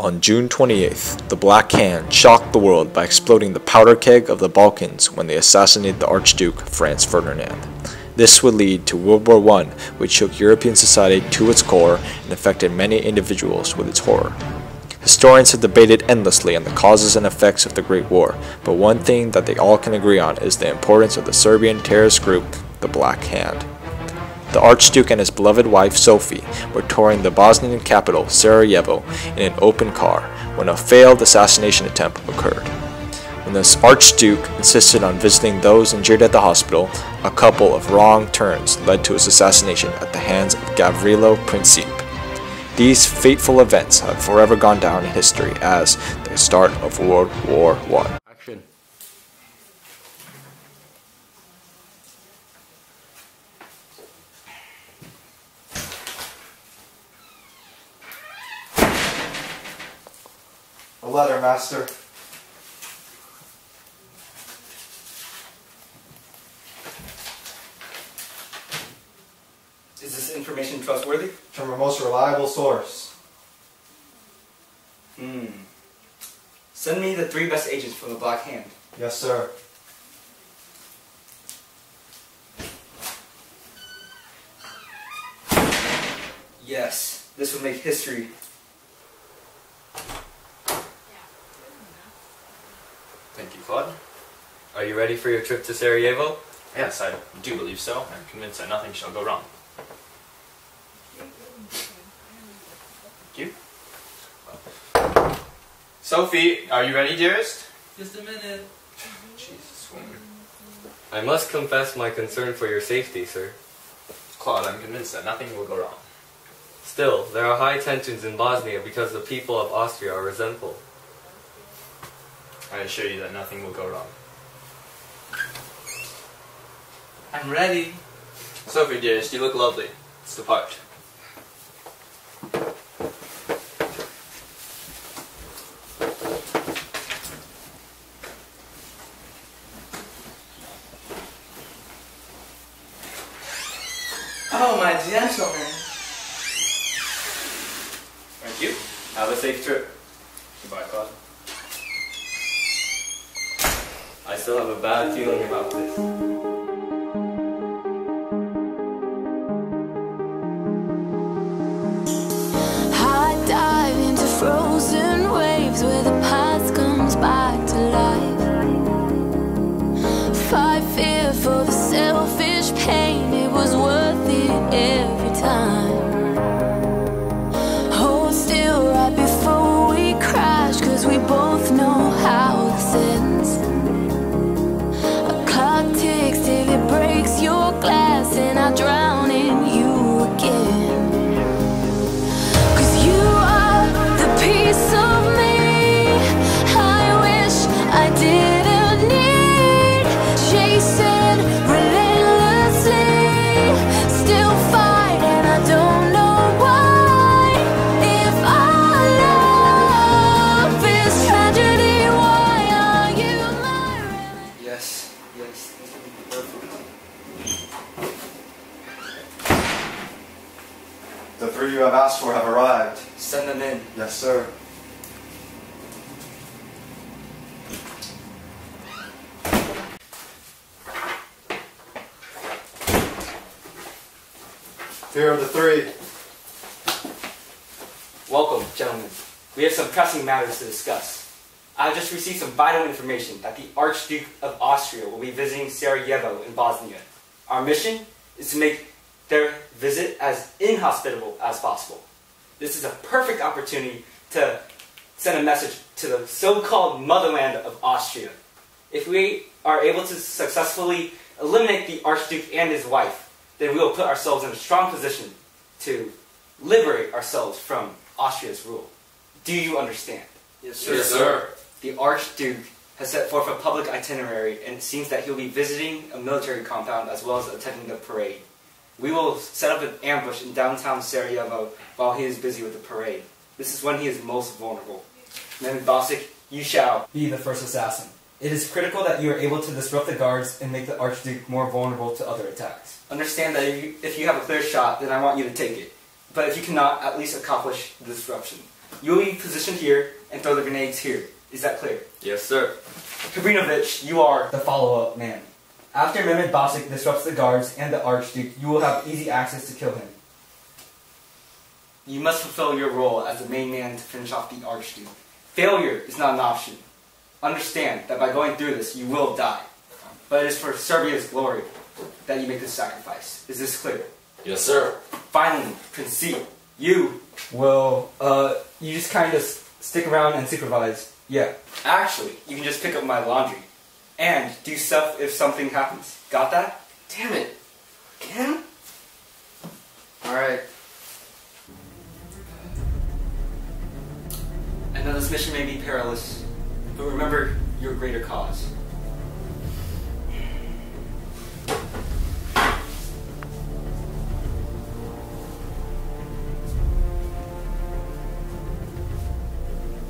On June 28th, the Black Hand shocked the world by exploding the powder keg of the Balkans when they assassinated the Archduke Franz Ferdinand. This would lead to World War I, which shook European society to its core and affected many individuals with its horror. Historians have debated endlessly on the causes and effects of the Great War, but one thing that they all can agree on is the importance of the Serbian terrorist group, the Black Hand. The Archduke and his beloved wife Sophie were touring the Bosnian capital Sarajevo in an open car when a failed assassination attempt occurred. When the Archduke insisted on visiting those injured at the hospital, a couple of wrong turns led to his assassination at the hands of Gavrilo Princip. These fateful events have forever gone down in history as the start of World War I. Action. Letter, master. Is this information trustworthy? From a most reliable source. Hmm. Send me the three best agents from the Black Hand. Yes, sir. Yes, this would make history. Thank you, Claude. Are you ready for your trip to Sarajevo? Yes, I do believe so. I'm convinced that nothing shall go wrong. Thank you. Sophie, are you ready, dearest? Just a minute. Jesus, woman. I must confess my concern for your safety, sir. Claude, I'm convinced that nothing will go wrong. Still, there are high tensions in Bosnia because the people of Austria are resentful. I assure you that nothing will go wrong. I'm ready. Sophie, dearest, you look lovely. Let's depart. Oh, my gentleman. Thank you. Have a safe trip. Goodbye, Claude. I still have a bad feeling about this. The three. Welcome, gentlemen. We have some pressing matters to discuss. I just received some vital information that the Archduke of Austria will be visiting Sarajevo in Bosnia. Our mission is to make their visit as inhospitable as possible. This is a perfect opportunity to send a message to the so-called motherland of Austria. If we are able to successfully eliminate the Archduke and his wife, then we will put ourselves in a strong position to liberate ourselves from Austria's rule. Do you understand? Yes, Yes, sir. The Archduke has set forth a public itinerary, and it seems that he'll be visiting a military compound as well as attending the parade. We will set up an ambush in downtown Sarajevo while he is busy with the parade. This is when he is most vulnerable. Then Bosic, you shall. be the first assassin. It is critical that you are able to disrupt the guards and make the Archduke more vulnerable to other attacks. Understand that if you, if you have a clear shot, then I want you to take it. But if you cannot, at least accomplish the disruption. You will be positioned here and throw the grenades here. Is that clear? Yes, sir. Kabrinovich, you are The follow-up man. After Mehmed Bosik disrupts the guards and the Archduke, you will have easy access to kill him. You must fulfill your role as the main man to finish off the Archduke. Failure is not an option. Understand that by going through this, you will die. But it is for Serbia's glory that you make this sacrifice. Is this clear? Yes, sir. Finally, concede. You, Well, uh, you just kind of stick around and supervise. Yeah. actually, you can just pick up my laundry. And do stuff if something happens. Got that? Damn it. Again? Alright. I know this mission may be perilous, but remember your greater cause.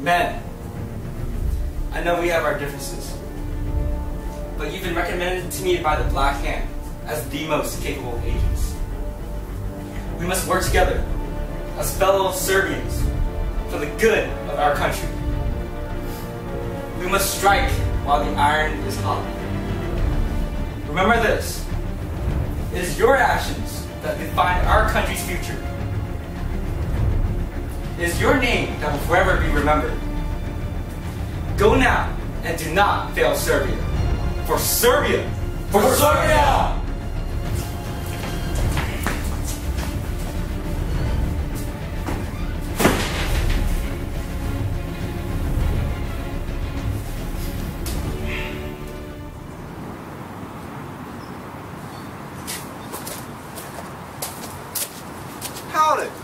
Men, I know we have our differences, but you've been recommended to me by the Black Hand as the most capable agents. We must work together as fellow Serbians for the good of our country. We must strike while the iron is hot. Remember this. It is your actions that define our country's future. It is your name that will forever be remembered. Go now and do not fail Serbia. For Serbia! For Serbia! Howdy,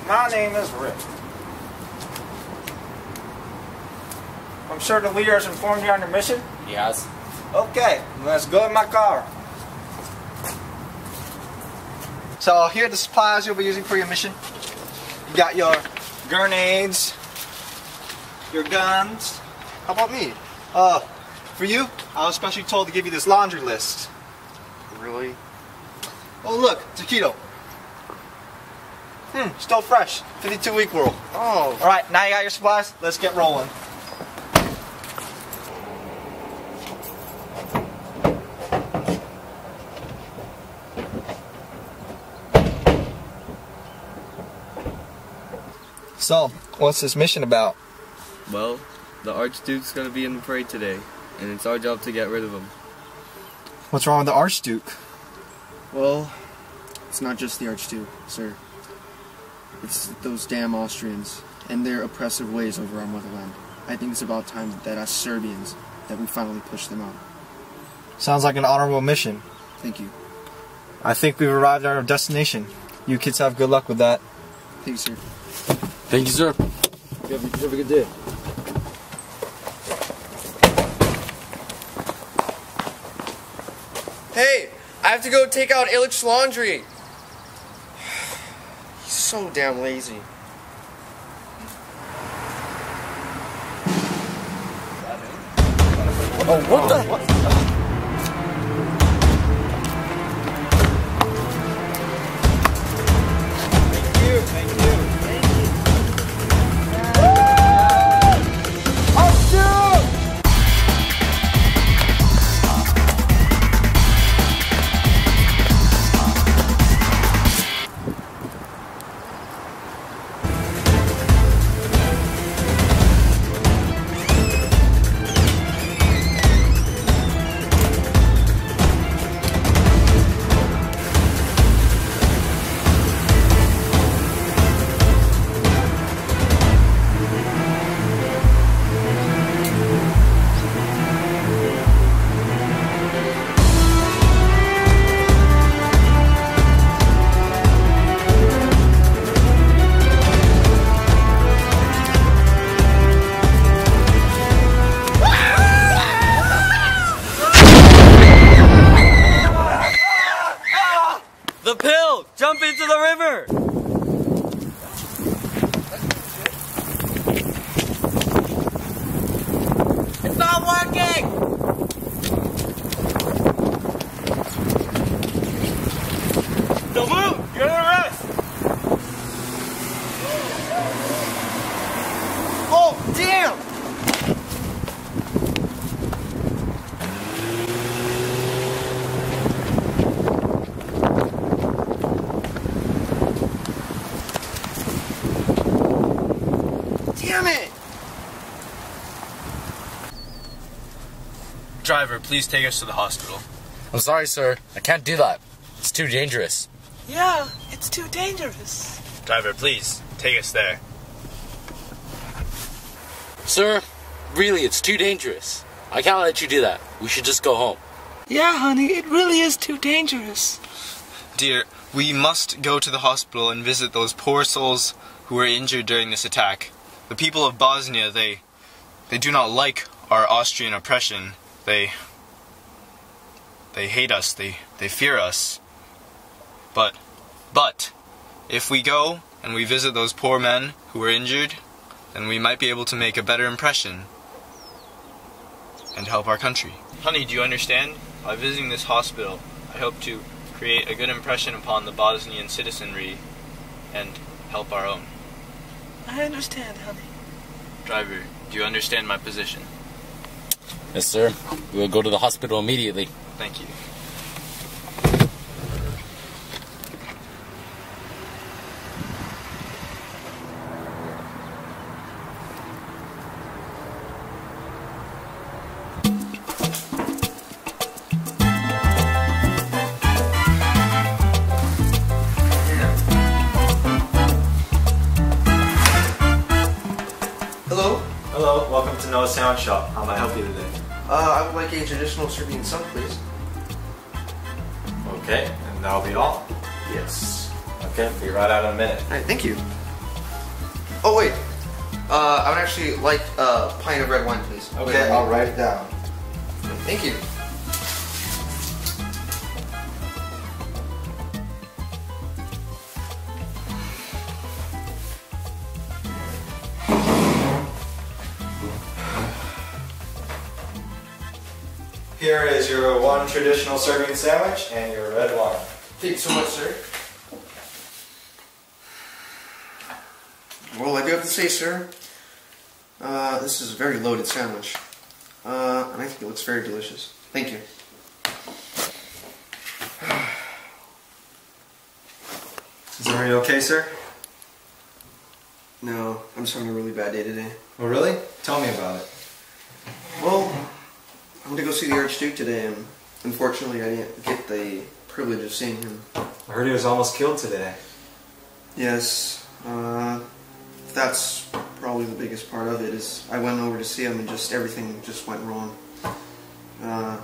my name is Rick. I'm sure the leader has informed you on your mission? Yes. Okay, let's go in my car. So here are the supplies you'll be using for your mission. You got your grenades, your guns. How about me? Uh, for you, I was specially told to give you this laundry list. Really? Oh look, taquito. Hmm, still fresh. 52 week rule. Oh. All right, now you got your supplies. Let's get rolling. So, what's this mission about? Well, the Archduke's gonna be in the parade today, and it's our job to get rid of him. What's wrong with the Archduke? Well, it's not just the Archduke, sir. It's those damn Austrians and their oppressive ways over our motherland. I think it's about time that us Serbians that we finally push them out. Sounds like an honorable mission. Thank you. I think we've arrived at our destination. You kids have good luck with that. Thank you, sir. Thank you, sir. You have, you have a good day. Hey, I have to go take out Illich's laundry. He's so damn lazy. Oh, what the? Thank you, thank you. Jump into the river! It's not working! Don't move! You're under arrest! Driver, please take us to the hospital. I'm sorry, sir. I can't do that. It's too dangerous. Yeah, it's too dangerous. Driver, please take us there. Sir, really, it's too dangerous. I can't let you do that. We should just go home. Yeah, honey, it really is too dangerous. Dear, we must go to the hospital and visit those poor souls who were injured during this attack. The people of Bosnia, they they do not like our Austrian oppression. They they hate us. They they fear us. But but if we go and we visit those poor men who were injured, then we might be able to make a better impression and help our country. Honey, do you understand? By visiting this hospital, I hope to create a good impression upon the Bosnian citizenry and help our own. I understand, honey. Driver, do you understand my position? Yes, sir. We will go to the hospital immediately. Thank you. Uh, I would like a traditional Serbian song, please. Okay, and that'll be all? Yes. Okay, be right out in a minute. Alright, thank you. Oh, wait. Uh, I would actually like a pint of red wine, please. Okay, Wait, I'll write it down. Thank you. Traditional Serbian sandwich and your red wine. Thank you so much, sir. Well, I do have to say, sir, uh, this is a very loaded sandwich. Uh, and I think it looks very delicious. Thank you. Is are you okay, sir? No, I'm just having a really bad day today. Oh, really? Tell me about it. Well, I'm going to go see the Archduke today, and unfortunately, I didn't get the privilege of seeing him. I heard he was almost killed today. Yes, uh, that's probably the biggest part of it. Is I went over to see him, and just everything just went wrong. Uh,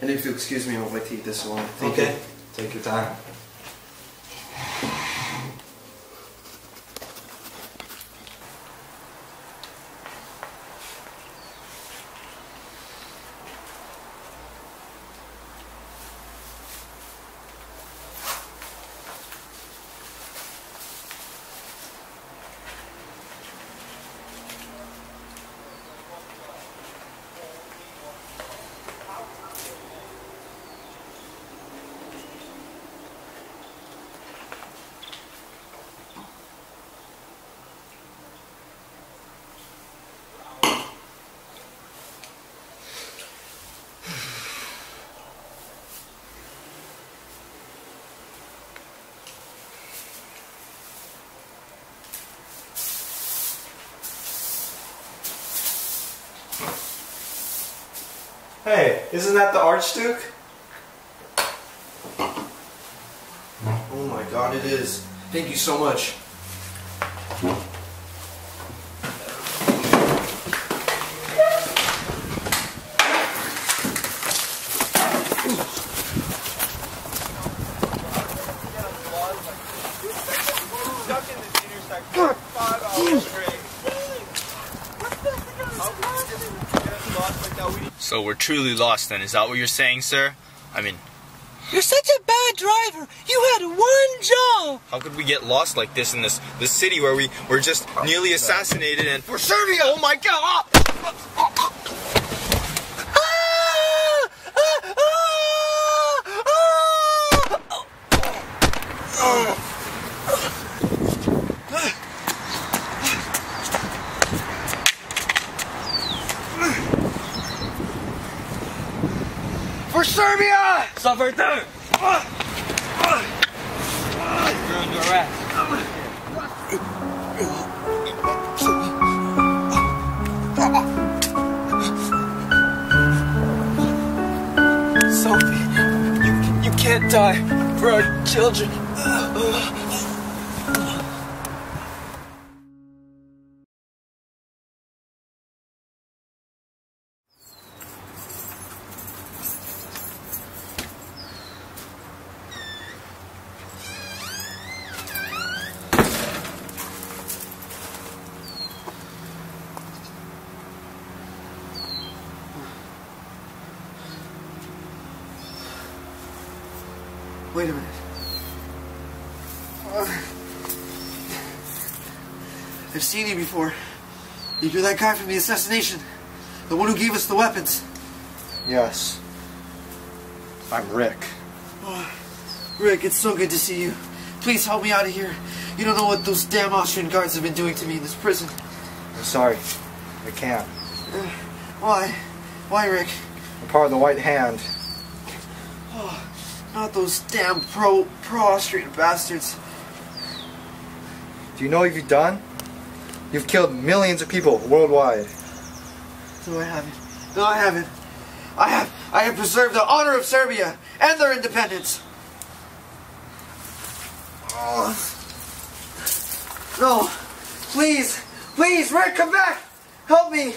and if you'll excuse me, I would like to eat this alone. Thank okay, you. take your time. Hey, isn't that the Archduke? Hmm? Oh my God, it is. Thank you so much. Truly lost then, is that what you're saying, sir? I mean, You're such a bad driver. You had one job. how could we get lost like this in this this city where we were just nearly assassinated and for Serbia? Oh my god! Ah! Stop right there! You're under arrest. Sophie, you, you can't die for our children. Wait a minute. Uh, I've seen you before. You're that guy from the assassination. The one who gave us the weapons. Yes. I'm Rick. Oh, Rick, it's so good to see you. Please help me out of here. You don't know what those damn Austrian guards have been doing to me in this prison. I'm sorry. I can't. Uh, why? Why, Rick? I'm part of the White Hand. Oh, not those damn pro pro Austrian bastards. Do you know what you've done? You've killed millions of people worldwide. No, I haven't. No, I haven't. I have. I have preserved the honor of Serbia and their independence. Oh. No, please, please, Rick, come back. Help me.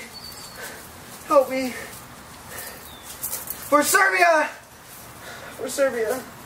Help me. For Serbia. For Serbia.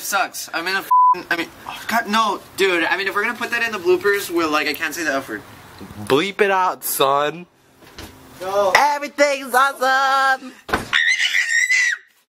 Life sucks. I'm in a. F- I mean, oh, God, no, dude. I mean, if we're gonna put that in the bloopers, we're like, I can't say the F word. Bleep it out, son. No. Everything's awesome.